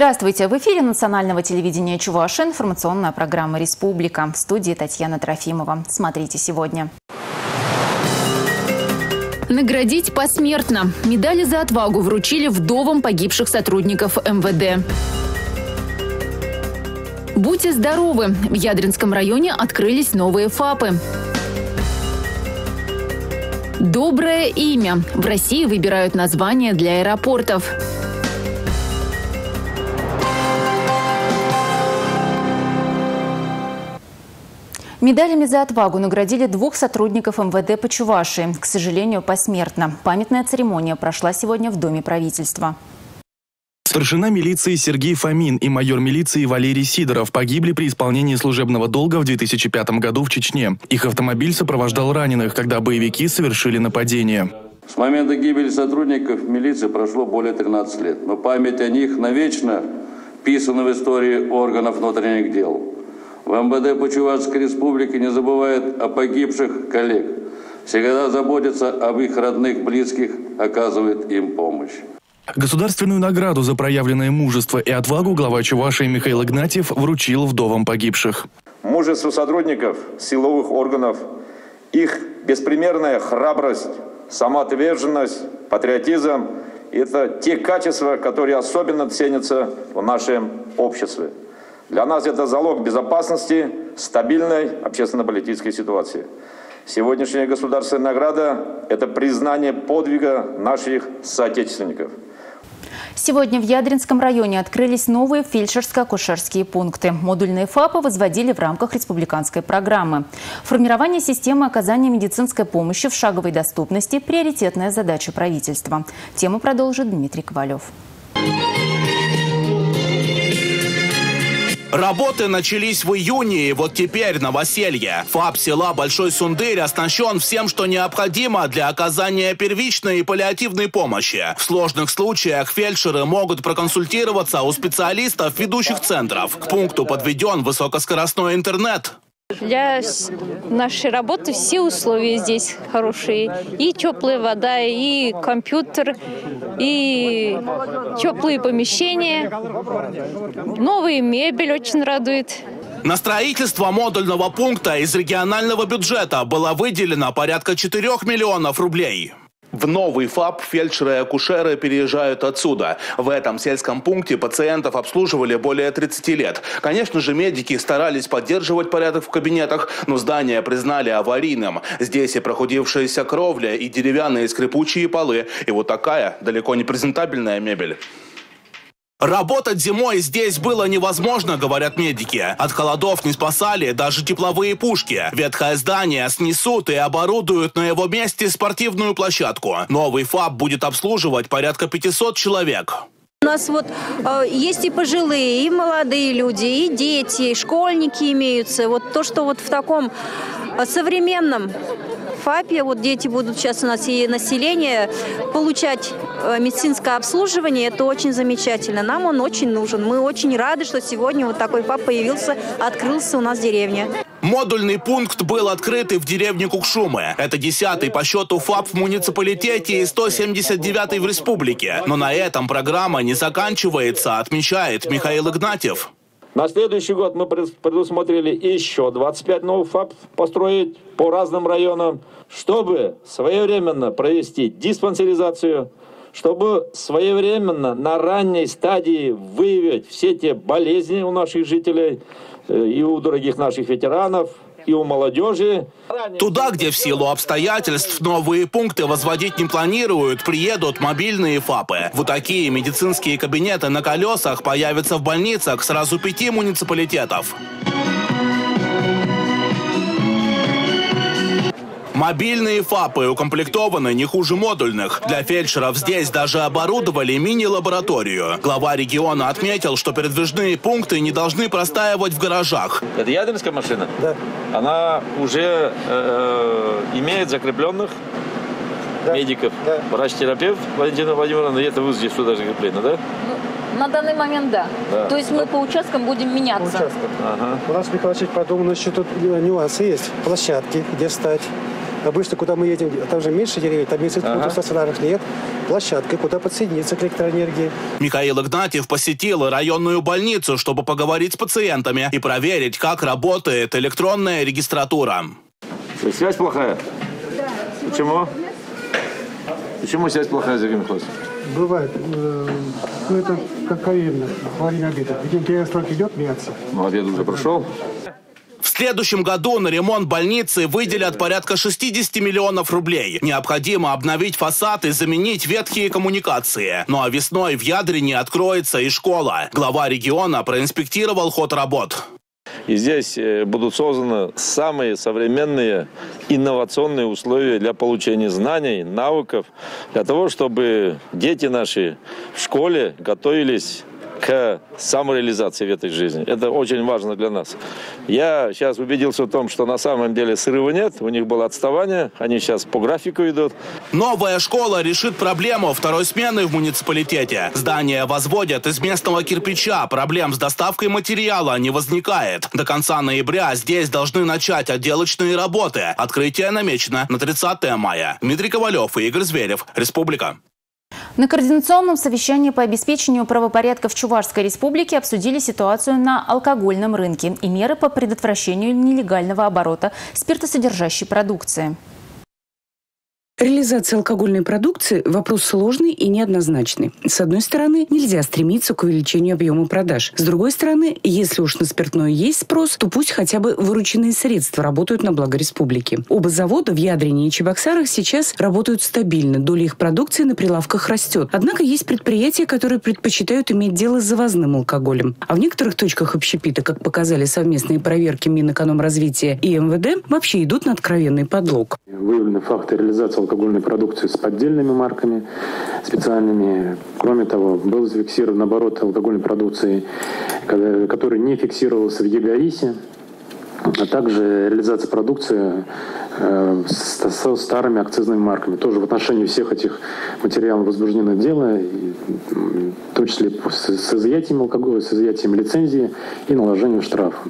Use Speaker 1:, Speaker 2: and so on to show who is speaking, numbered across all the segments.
Speaker 1: Здравствуйте! В эфире национального телевидения Чуваши информационная программа «Республика». В студии Татьяна Трофимова. Смотрите сегодня. Наградить посмертно. Медали за отвагу вручили вдовам погибших сотрудников МВД. Будьте здоровы! В Ядринском районе открылись новые ФАПы. Доброе имя. В России выбирают названия для аэропортов. Медалями за отвагу наградили двух сотрудников МВД по Чувашии. К сожалению, посмертно. Памятная церемония прошла сегодня в Доме правительства.
Speaker 2: Старшина милиции Сергей Фомин и майор милиции Валерий Сидоров погибли при исполнении служебного долга в 2005 году в Чечне. Их автомобиль сопровождал раненых, когда боевики совершили нападение.
Speaker 3: С момента гибели сотрудников милиции прошло более 13 лет, но память о них навечно вписана в истории органов внутренних дел. В МВД по Чувашской Республике не забывают о погибших коллег. Всегда заботятся об их родных, близких, оказывают им помощь.
Speaker 2: Государственную награду за проявленное мужество и отвагу глава Чувашии Михаил Игнатьев вручил вдовам погибших.
Speaker 4: Мужество сотрудников силовых органов, их беспримерная храбрость, самоотверженность, патриотизм – это те качества, которые особенно ценятся в нашем обществе. Для нас это залог безопасности, стабильной общественно-политической ситуации. Сегодняшняя государственная награда – это признание подвига наших соотечественников –
Speaker 1: Сегодня в Ядринском районе открылись новые фельдшерско-акушерские пункты. Модульные ФАПы возводили в рамках республиканской программы. Формирование системы оказания медицинской помощи в шаговой доступности – приоритетная задача правительства. Тему продолжит Дмитрий Ковалев.
Speaker 5: Работы начались в июне, и вот теперь новоселье. ФАП села Большой Сундырь оснащен всем, что необходимо для оказания первичной и паллиативной помощи. В сложных случаях фельдшеры могут проконсультироваться у специалистов ведущих центров. К пункту подведен высокоскоростной интернет.
Speaker 6: Для нашей работы все условия здесь хорошие. И теплая вода, и компьютер, и теплые помещения. Новая мебель очень радует.
Speaker 5: На строительство модульного пункта из регионального бюджета было выделено порядка 4 миллионов рублей. В новый ФАП фельдшеры и акушеры переезжают отсюда. В этом сельском пункте пациентов обслуживали более 30 лет. Конечно же, медики старались поддерживать порядок в кабинетах, но здание признали аварийным. Здесь и прохудившаяся кровля, и деревянные скрипучие полы, и вот такая далеко не презентабельная мебель. Работать зимой здесь было невозможно, говорят медики. От холодов не спасали даже тепловые пушки. Ветхое здание снесут и оборудуют на его месте спортивную площадку. Новый ФАБ будет обслуживать порядка 500 человек.
Speaker 6: У нас вот э, есть и пожилые, и молодые люди, и дети, и школьники имеются. Вот то, что вот в таком э, современном ФАПе, вот дети будут сейчас у нас и население получать э, медицинское обслуживание, это очень замечательно. Нам он очень нужен. Мы очень рады, что сегодня вот такой ФАП появился, открылся у нас в деревне.
Speaker 5: Модульный пункт был открыт в деревне Кукшумы. Это десятый по счету ФАП в муниципалитете и 179 в республике. Но на этом программа не заканчивается, отмечает Михаил Игнатьев.
Speaker 4: На следующий год мы предусмотрели еще 25 новых ФАП построить по разным районам, чтобы своевременно провести диспансеризацию, чтобы своевременно на ранней стадии выявить все те болезни у наших жителей э, и у дорогих наших ветеранов, и у молодежи.
Speaker 5: Туда, где в силу обстоятельств новые пункты возводить не планируют, приедут мобильные ФАПы. Вот такие медицинские кабинеты на колесах появятся в больницах сразу пяти муниципалитетов. Мобильные ФАПы укомплектованы не хуже модульных. Для фельдшеров здесь даже оборудовали мини-лабораторию. Глава региона отметил, что передвижные пункты не должны простаивать в гаражах.
Speaker 4: Это ядерская машина? Да. Она уже э, э, имеет закрепленных да. медиков. Да. Врач-терапевт Валентина Владимировна, это вы здесь сюда закреплено, да?
Speaker 6: Ну, на данный момент да. да. То есть мы по участкам будем меняться.
Speaker 7: По участкам. Ага. У нас, Михаил Васильевич, продумано, что тут нюансы есть. Площадки, где стать Обычно, куда мы едем, там же меньше деревьев, там институтов ага. стационарных нет. Площадка, куда подсоединиться к электроэнергии.
Speaker 5: Михаил Игнатьев посетил районную больницу, чтобы поговорить с пациентами и проверить, как работает электронная регистратура.
Speaker 4: Связь плохая? Да. Почему? Почему связь плохая, Сергей Михайлович?
Speaker 7: Бывает. Э, ну, это как ковидно, во время обеда. Видимо, перестройка идет, меняться.
Speaker 4: Ну, обед уже прошел.
Speaker 5: В следующем году на ремонт больницы выделят порядка 60 миллионов рублей. Необходимо обновить фасад и заменить ветхие коммуникации. Ну а весной в Ядрине откроется и школа. Глава региона проинспектировал ход работ.
Speaker 4: И здесь э, будут созданы самые современные инновационные условия для получения знаний, навыков, для того, чтобы дети наши в школе готовились к самореализации в этой жизни. Это очень важно для нас. Я сейчас убедился в том, что на самом деле срыва нет, у них было отставание, они сейчас по графику идут.
Speaker 5: Новая школа решит проблему второй смены в муниципалитете. Здание возводят из местного кирпича, проблем с доставкой материала не возникает. До конца ноября здесь должны начать отделочные работы. Открытие намечено на 30 мая. Дмитрий Ковалев и Игорь Зверев. Республика.
Speaker 1: На координационном совещании по обеспечению правопорядка в Чувашской республике обсудили ситуацию на алкогольном рынке и меры по предотвращению нелегального оборота спиртосодержащей продукции.
Speaker 8: Реализация алкогольной продукции – вопрос сложный и неоднозначный. С одной стороны, нельзя стремиться к увеличению объема продаж. С другой стороны, если уж на спиртное есть спрос, то пусть хотя бы вырученные средства работают на благо республики. Оба завода в Ядрине и Чебоксарах сейчас работают стабильно, доля их продукции на прилавках растет. Однако есть предприятия, которые предпочитают иметь дело с завозным алкоголем. А в некоторых точках общепита, как показали совместные проверки Минэкономразвития и МВД, вообще идут на откровенный подлог.
Speaker 9: Выявлены факты реализации алкогольной продукции с поддельными марками специальными. Кроме того, был зафиксирован оборот алкогольной продукции, который не фиксировался в ЕГАИСе, а также реализация продукции э, со старыми акцизными марками. Тоже в отношении всех этих материалов возбуждено дело, в том числе с изъятием алкоголя, с изъятием лицензии и наложением штрафа.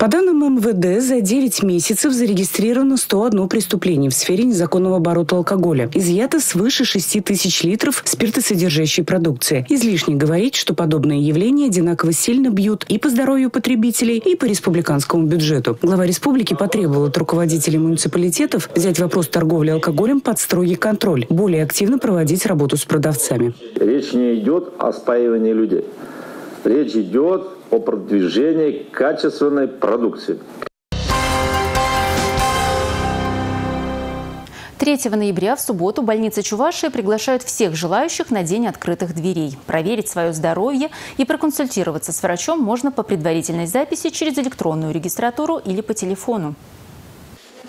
Speaker 8: По данным МВД, за 9 месяцев зарегистрировано 101 преступление в сфере незаконного оборота алкоголя. Изъято свыше 6 тысяч литров спиртосодержащей продукции. Излишне говорить, что подобные явления одинаково сильно бьют и по здоровью потребителей, и по республиканскому бюджету. Глава республики потребовал от руководителей муниципалитетов взять вопрос торговли алкоголем под строгий контроль, более активно проводить работу с продавцами.
Speaker 4: Речь не идет о спаивании людей. Речь идет о продвижении качественной продукции.
Speaker 1: 3 ноября в субботу больница Чувашия приглашают всех желающих на День открытых дверей. Проверить свое здоровье и проконсультироваться с врачом можно по предварительной записи через электронную регистратуру или по телефону.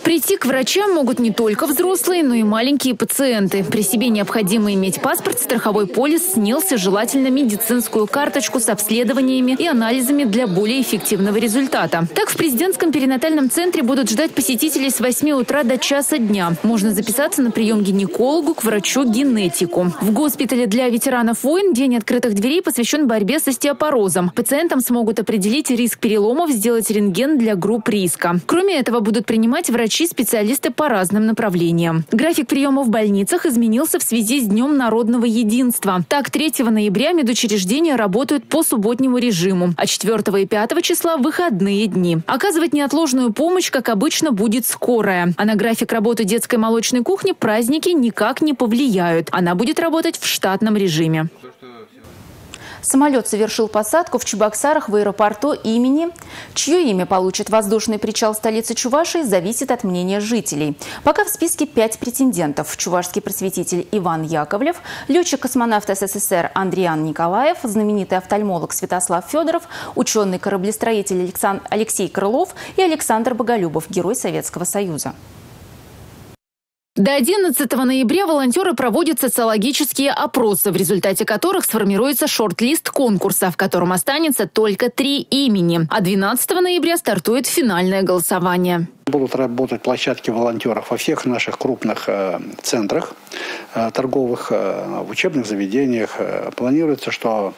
Speaker 10: Прийти к врачам могут не только взрослые, но и маленькие пациенты. При себе необходимо иметь паспорт, страховой полис, СНИЛС и желательно медицинскую карточку с обследованиями и анализами для более эффективного результата. Так, в президентском перинатальном центре будут ждать посетителей с 8 утра до часа дня. Можно записаться на прием гинекологу к врачу-генетику. В госпитале для ветеранов войн День открытых дверей посвящен борьбе с остеопорозом. Пациентам смогут определить риск переломов, сделать рентген для групп риска. Кроме этого, будут принимать врачи врачи-специалисты по разным направлениям. График приема в больницах изменился в связи с Днем народного единства. Так, 3 ноября медучреждения работают по субботнему режиму, а 4 и 5 числа – выходные дни. Оказывать неотложную помощь, как обычно, будет скорая. А на график работы детской молочной кухни праздники никак не повлияют. Она будет работать в штатном режиме.
Speaker 1: Самолет совершил посадку в Чебоксарах в аэропорту имени. Чье имя получит воздушный причал столицы Чувашии, зависит от мнения жителей. Пока в списке пять претендентов. Чувашский просветитель Иван Яковлев, летчик-космонавт СССР Андриан Николаев, знаменитый офтальмолог Святослав Федоров, ученый-кораблестроитель Алексей Крылов и Александр Боголюбов, герой Советского Союза.
Speaker 10: До 11 ноября волонтеры проводят социологические опросы, в результате которых сформируется шорт-лист конкурса, в котором останется только три имени. А 12 ноября стартует финальное голосование.
Speaker 11: Будут работать площадки волонтеров во всех наших крупных э, центрах э, торговых, э, в учебных заведениях. Планируется, что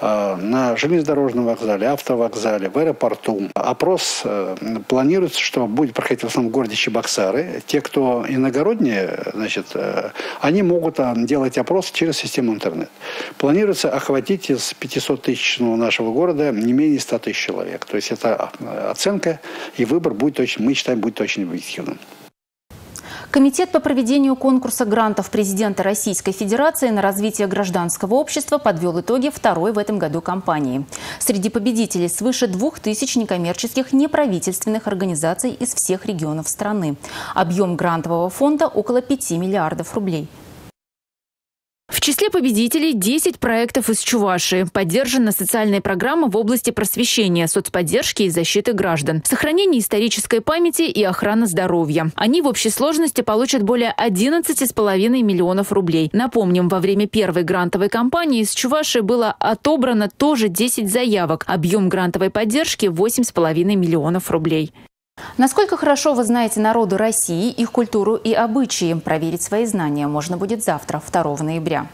Speaker 11: на железнодорожном вокзале, автовокзале, в аэропорту опрос планируется, что будет проходить в основном в городе Чебоксары. Те, кто иногородние, значит, они могут делать опрос через систему интернет. Планируется охватить из 500 тысяч нашего города не менее 100 тысяч человек. То есть это оценка и выбор будет очень, мы считаем, будет очень объективным.
Speaker 1: Комитет по проведению конкурса грантов президента Российской Федерации на развитие гражданского общества подвел итоги второй в этом году кампании. Среди победителей свыше двух тысяч некоммерческих неправительственных организаций из всех регионов страны. Объем грантового фонда около 5 миллиардов рублей.
Speaker 10: Числе победителей 10 проектов из Чувашии. Поддержана социальная программа в области просвещения, соцподдержки и защиты граждан, сохранения исторической памяти и охраны здоровья. Они в общей сложности получат более 11,5 миллионов рублей. Напомним, во время первой грантовой кампании из Чувашии было отобрано тоже 10 заявок. Объем грантовой поддержки 8,5 миллионов рублей.
Speaker 1: Насколько хорошо вы знаете народы России, их культуру и обычаи? Проверить свои знания можно будет завтра, 2 ноября.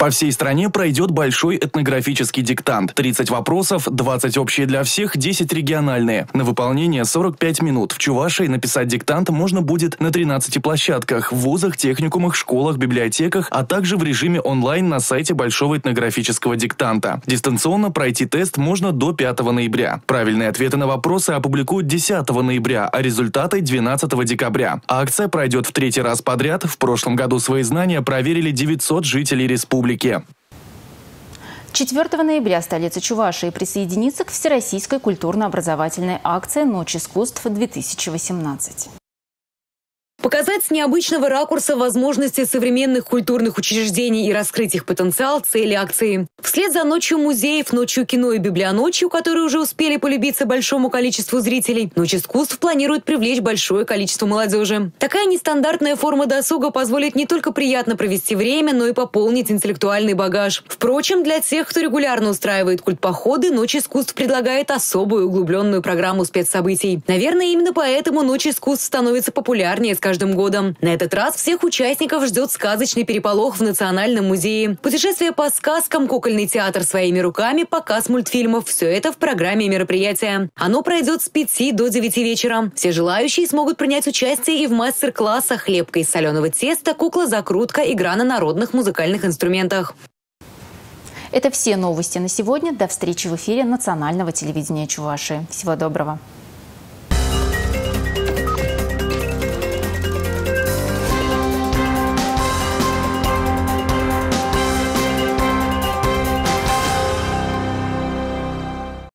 Speaker 2: По всей стране пройдет большой этнографический диктант. 30 вопросов, 20 общие для всех, 10 региональные. На выполнение 45 минут. В Чувашии написать диктант можно будет на 13 площадках, в вузах, техникумах, школах, библиотеках, а также в режиме онлайн на сайте Большого этнографического диктанта. Дистанционно пройти тест можно до 5 ноября. Правильные ответы на вопросы опубликуют 10 ноября, а результаты 12 декабря. Акция пройдет в третий раз подряд. В прошлом году свои знания проверили 900 жителей республики республики.
Speaker 1: 4 ноября столица Чувашии присоединится к Всероссийской культурно-образовательной акции «Ночь искусств-2018».
Speaker 12: Показать с необычного ракурса возможности современных культурных учреждений и раскрыть их потенциал – цели акции. Вслед за ночью музеев, ночью кино и библионочью, которые уже успели полюбиться большому количеству зрителей, Ночь искусств планирует привлечь большое количество молодежи. Такая нестандартная форма досуга позволит не только приятно провести время, но и пополнить интеллектуальный багаж. Впрочем, для тех, кто регулярно устраивает культпоходы, Ночь искусств предлагает особую углубленную программу спецсобытий. Наверное, именно поэтому Ночь искусств становится популярнее, скажем, каждым годом. На этот раз всех участников ждет сказочный переполох в Национальном музее. Путешествие по сказкам, кукольный театр своими руками, показ мультфильмов – все это в программе мероприятия. Оно пройдет с 5 до 9 вечера. Все желающие смогут принять участие и в мастер-классах «Хлебка из соленого теста», «Кукла-закрутка», игра на народных музыкальных инструментах.
Speaker 1: Это все новости на сегодня. До встречи в эфире национального телевидения Чувашии. Всего доброго.